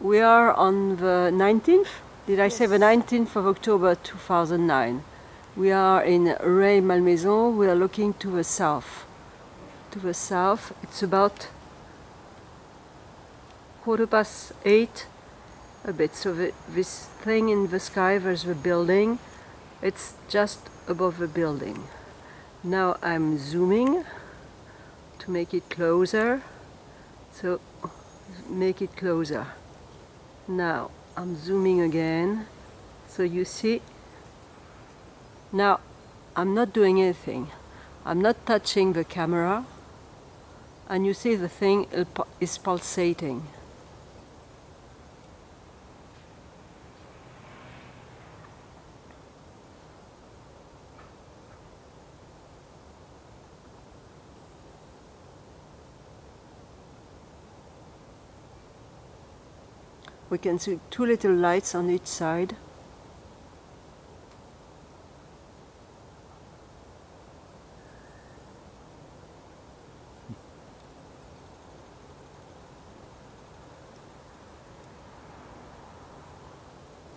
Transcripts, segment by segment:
we are on the 19th. Did I say the 19th of October 2009? We are in Rueil-Malmaison. We are looking to the south. To the south, it's about quarter past eight, a bit. So the, this thing in the sky, there's the building. It's just above the building. Now I'm zooming to make it closer. So make it closer. Now I'm zooming again. So you see, now I'm not doing anything. I'm not touching the camera. And you see the thing is pulsating. We can see two little lights on each side.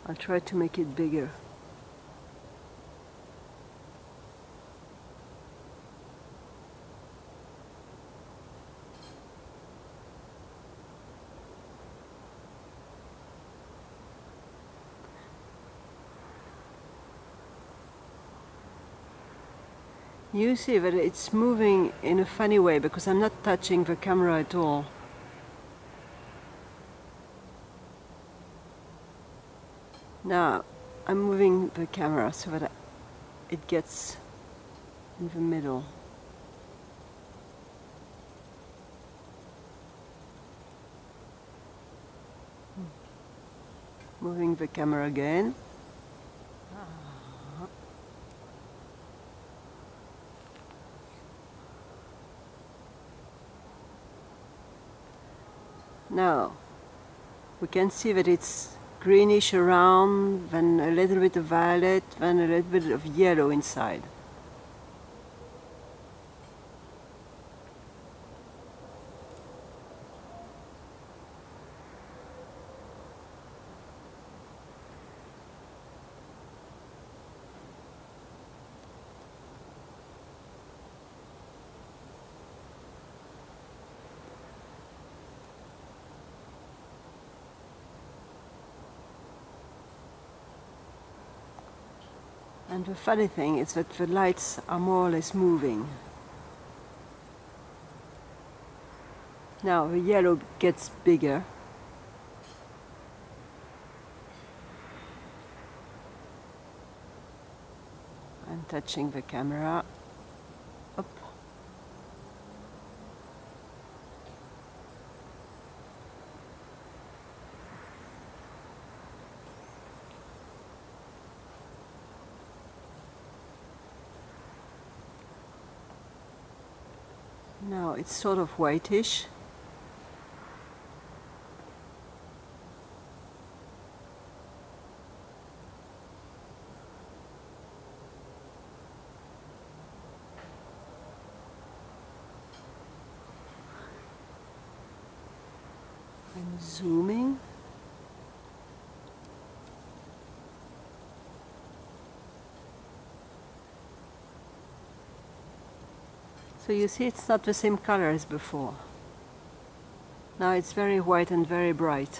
I'll try to make it bigger. You see that it's moving in a funny way because I'm not touching the camera at all. Now I'm moving the camera so that it gets in the middle. Moving the camera again. Now, we can see that it's greenish around, then a little bit of violet, then a little bit of yellow inside. And the funny thing is that the lights are more or less moving. Now the yellow gets bigger. I'm touching the camera. Now it's sort of whitish. I'm zooming. So you see it's not the same color as before. Now it's very white and very bright.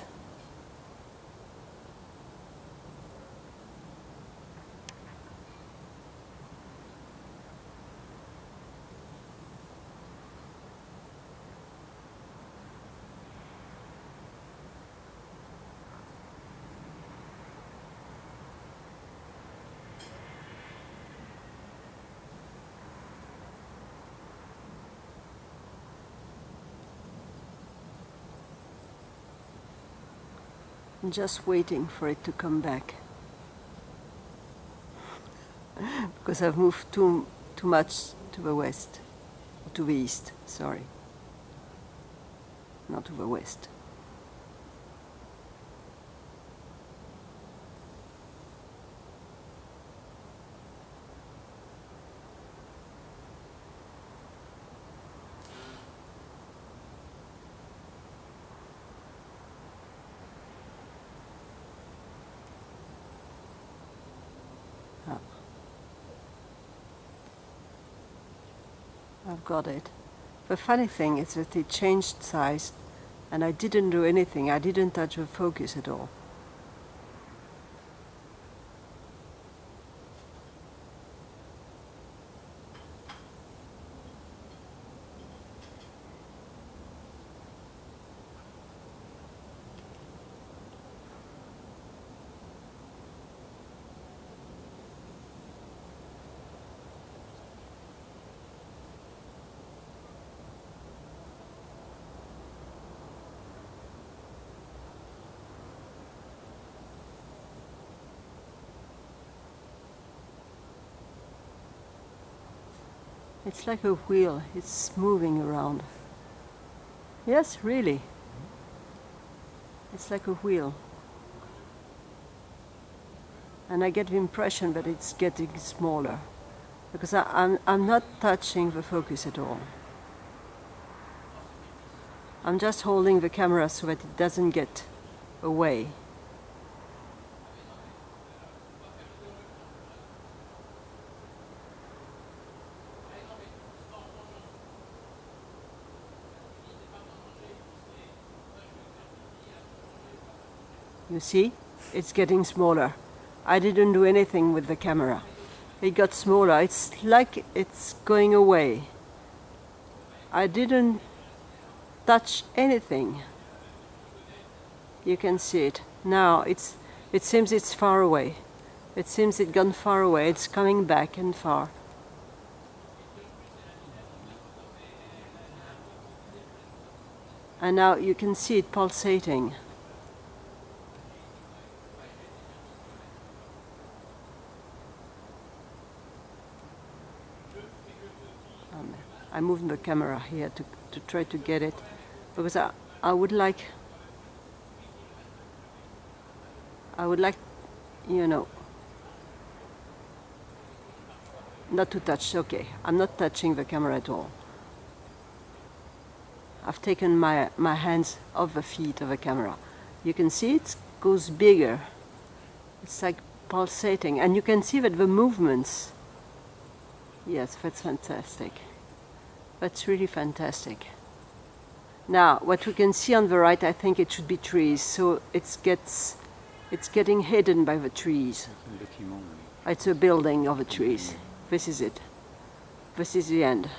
I'm just waiting for it to come back. because I've moved too, too much to the west, to the east, sorry. Not to the west. I've got it. The funny thing is that it changed size and I didn't do anything. I didn't touch the focus at all. It's like a wheel, it's moving around. Yes, really. It's like a wheel. And I get the impression that it's getting smaller because I, I'm, I'm not touching the focus at all. I'm just holding the camera so that it doesn't get away. You see, it's getting smaller. I didn't do anything with the camera. It got smaller. It's like it's going away. I didn't touch anything. You can see it. Now it's it seems it's far away. It seems it's gone far away. It's coming back and far. And now you can see it pulsating. I'm moving the camera here to, to try to get it because I, I would like I would like you know not to touch. Okay I'm not touching the camera at all. I've taken my my hands off the feet of the camera. You can see it goes bigger. It's like pulsating. And you can see that the movements. Yes, that's fantastic. That's really fantastic. Now, what we can see on the right, I think it should be trees. So it gets, it's getting hidden by the trees. It's a building of the trees. This is it. This is the end.